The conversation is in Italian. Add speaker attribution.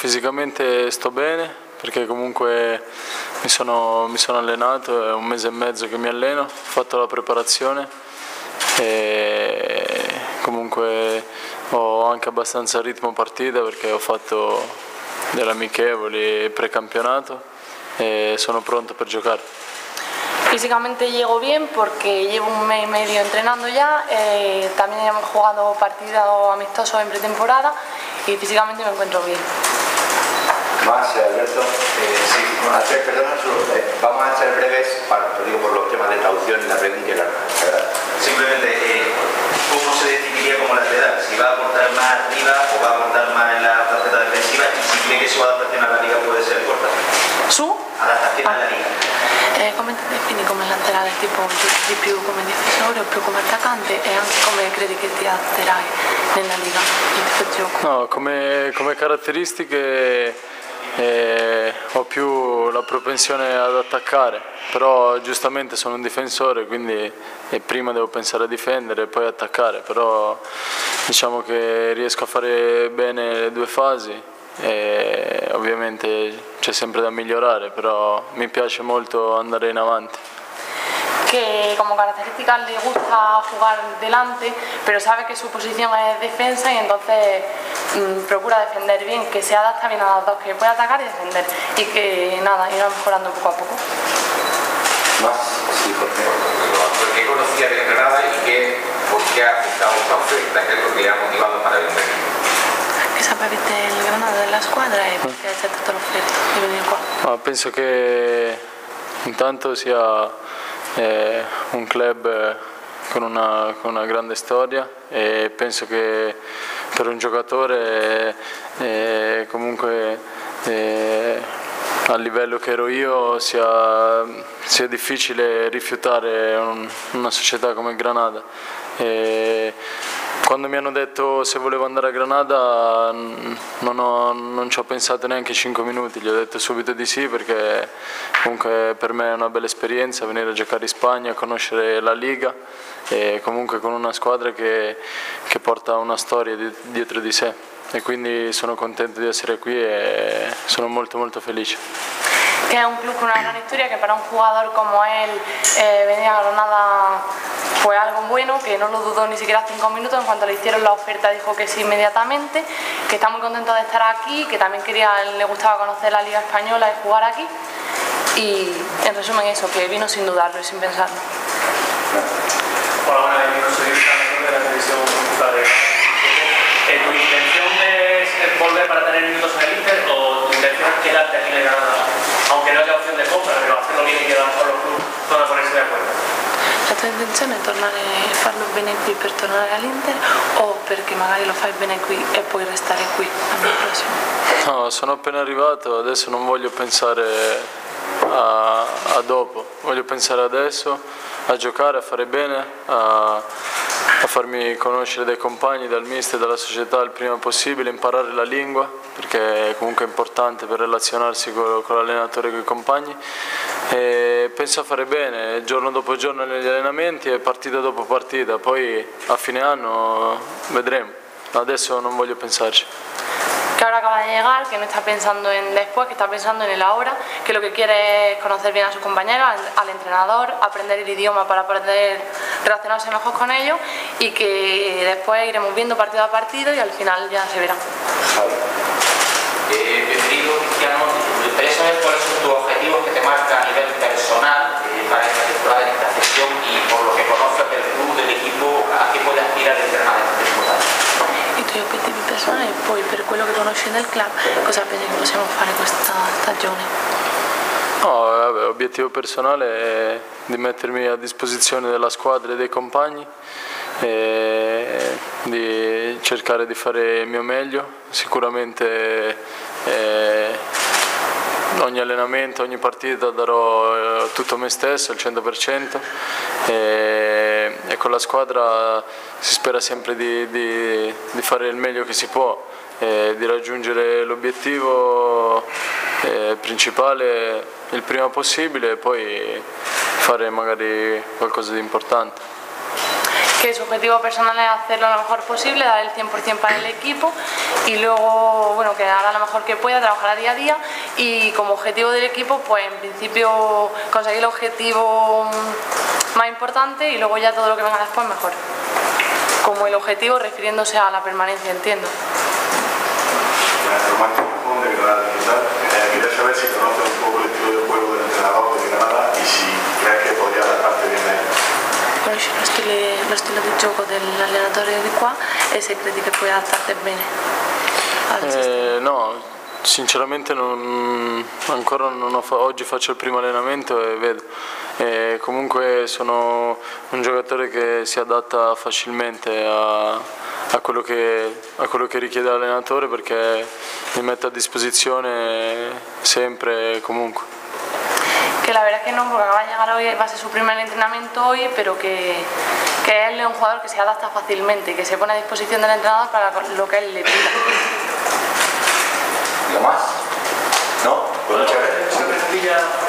Speaker 1: fisicamente sto bene perché comunque mi sono, mi sono allenato, è un mese e mezzo che mi alleno, ho fatto la preparazione e comunque ho anche abbastanza ritmo partita perché ho fatto delle amichevoli precampionato e sono pronto per giocare.
Speaker 2: Físicamente llego bien porque llevo un mes y medio entrenando ya, eh, también hemos jugado partidos amistosos en pretemporada y físicamente me encuentro bien.
Speaker 3: Más, Alberto. Eh, sí, bueno, hacer, perdona, solo, eh, vamos a ser breves, para, lo digo por los temas de traducción y la pregunta y la ¿verdad? Simplemente, eh, ¿cómo se definiría como lateral? ¿Si va a aportar más arriba o va a aportar más en la faceta defensiva? Y si cree que su adaptación a la liga puede ser corta.
Speaker 2: Su?
Speaker 3: Adaptación a la liga.
Speaker 2: Eh, come ti defini come laterale? Tipo di più come difensore o più come attaccante e anche come credi che ti adatterai nella Liga in questo gioco?
Speaker 1: No, come, come caratteristiche eh, ho più la propensione ad attaccare, però giustamente sono un difensore, quindi prima devo pensare a difendere e poi attaccare, però diciamo che riesco a fare bene le due fasi e ovviamente c'è sempre da migliorare, però mi piace molto andare in avanti.
Speaker 2: que como característica le gusta jugar delante, pero sabe que su posición es defensa y entonces procura defender bien, que se adapta bien a las dos, que puede atacar y defender y que nada, irá mejorando poco a poco.
Speaker 3: Más, sí, Jorge.
Speaker 4: ¿Por qué conocía de Granada y qué, por qué ha aceptado esta oferta? ¿Qué es lo que le ha motivado para venir?
Speaker 2: Che sapete il Granada della squadra e perché ha accettato l'offerta di venire qua?
Speaker 1: Ma penso che intanto sia eh, un club eh, con una, con una grande storia e penso che per un giocatore eh, comunque eh, a livello che ero io sia, sia difficile rifiutare un- una società come Granada. E quando mi hanno detto se volevo andare a Granada non, ho- non ci ho pensato neanche 5 minuti, gli ho detto subito di sì perché comunque per me è una bella esperienza venire a giocare in Spagna, conoscere la Liga e comunque con una squadra che, che porta una storia di- dietro di sé e quindi sono contento di essere qui e sono molto molto felice.
Speaker 2: Que es un club con una gran historia, que para un jugador como él eh, venir a Granada fue algo bueno, que no lo dudó ni siquiera cinco minutos, en cuanto le hicieron la oferta dijo que sí inmediatamente, que está muy contento de estar aquí, que también quería, le gustaba conocer la Liga Española y jugar aquí. Y en resumen eso, que vino sin dudarlo y sin pensarlo.
Speaker 5: Hola, buenas, yo soy de la televisión eh, ¿Tu intención es volver para tener minutos en el Inter o tu intención es quedarte aquí en Granada? Aunque no haya opción de compra, pero hacerlo bien y que a lo mejor los clubes van a ponerse de acuerdo.
Speaker 2: Tua intenzione è tornare, farlo bene qui per tornare all'Inter o perché magari lo fai bene qui e puoi restare qui l'anno prossimo?
Speaker 1: No, sono appena arrivato, adesso non voglio pensare a, a dopo, voglio pensare adesso a giocare, a fare bene, a, a farmi conoscere dai compagni, dal mister, dalla società il prima possibile, imparare la lingua, perché è comunque importante per relazionarsi con, con l'allenatore e con i compagni. E penso a fare bene giorno dopo giorno negli allenamenti e partita dopo partita, poi a fine anno vedremo, adesso non voglio pensarci.
Speaker 2: que ahora acaba de llegar, que no está pensando en después, que está pensando en el ahora, que lo que quiere es conocer bien a sus compañeros, al, al entrenador, aprender el idioma para poder relacionarse mejor con ellos y que después iremos viendo partido a partido y al final ya se verá. Personali e poi per quello che conosci del club cosa pensi che possiamo fare questa stagione?
Speaker 1: No, vabbè, obiettivo personale è di mettermi a disposizione della squadra e dei compagni e di cercare di fare il mio meglio. Sicuramente eh, ogni allenamento, ogni partita darò eh, tutto me stesso, il 100% e, e con la squadra si spera sempre di, di- di fare il meglio che si può e di raggiungere l'obiettivo eh, principale il prima possibile e poi fare magari qualcosa di importante.
Speaker 2: Que su objetivo personal es hacer lo mejor posible, dar el 100% para el equipo y luego, bueno, que haga lo mejor que pueda, trabajar día a día y como objetivo del equipo, pues en principio conseguir el objetivo más importante y luego ya todo lo que venga después mejor. Como el objetivo refiriéndose a la permanencia, entiendo.
Speaker 6: Eh, quería saber si conoces un poco el estilo de juego del entrenador de Granada y si crees que podría adaptarte bien a él.
Speaker 2: Conosci lo stile, lo stile di gioco dell'allenatore di qua e se credi che puoi adattarti bene.
Speaker 1: Eh, no, sinceramente non, ancora non ho oggi faccio il primo allenamento e vedo. Eh, comunque sono un giocatore che si adatta facilmente a, a quello che, a quello che richiede l'allenatore perché mi metto a disposizione sempre e comunque.
Speaker 2: Que la verdad es que no, porque acaba de llegar hoy, va a ser su primer entrenamiento hoy, pero que, que él es un jugador que se adapta fácilmente que se pone a disposición del entrenador para lo que él le pida.
Speaker 3: lo más. ¿No? Muchas.